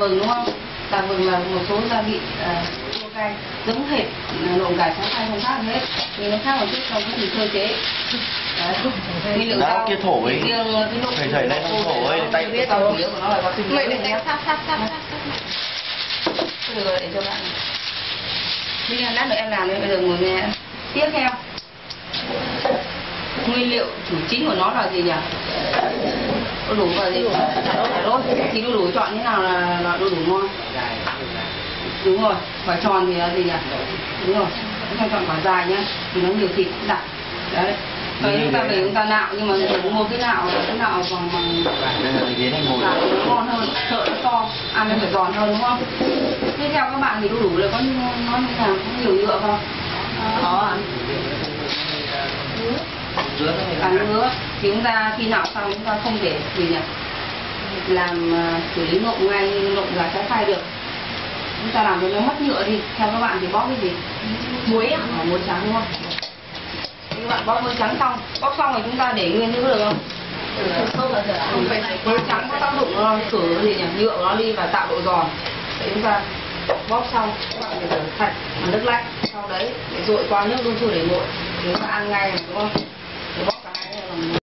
vừng đúng không? Tạc vừng là một số gia vị à, chua cay giống hệt à, nộm cải trắng hay không khác hết. Nhưng nó khác một chút trong cái sơ chế. Đấy. Nguyên liệu rau. kia thổi. cái độ Thầy thầy lên không thổi, tay- biết tao của nó là kinh Vậy nghiệm để đánh sát sát sát sát được rồi để cho bạn. Bây giờ lát nữa em làm đây bây giờ ngồi nghe. Tiếp theo. Nguyên liệu chủ chính của nó là gì nhỉ đu đủ và gì cà rốt thì đu đủ chọn thế nào là là đu đủ ngon? Đúng rồi quả tròn thì là gì nhỉ? Đúng rồi chúng ta chọn quả dài nhá thì nó nhiều thịt đặc đấy. Đấy, chúng ta về chúng ta nạo nhưng mà đừng mua cái nạo cái nạo bằng bằng ngồi. nạo nó ngon hơn sợ nó to. Ăn nó phải giòn hơn đúng không? Tiếp theo các bạn thì đu đủ là có nó như nào? Có nhiều nhựa không? Có à à nữa thì chúng ta khi nạo xong chúng ta không để gì nhỉ? Làm à, xử lý nộm ngay nộm gà trái khai được. Chúng ta làm cho nó mất nhựa đi theo các bạn thì bóp cái gì? Muối à Ờ, muối trắng đúng không? Các bạn bóp muối trắng xong bóp xong rồi chúng ta để nguyên giữ được không? Muối trắng có tác dụng nó khử gì nhỉ? Nhựa của nó đi và tạo độ giòn. Để chúng ta bóp xong các bạn phải rửa sạch bằng nước lạnh. Sau đấy để dội qua nước đun sôi để nguội. Chúng ta ăn ngay đúng không Gracias.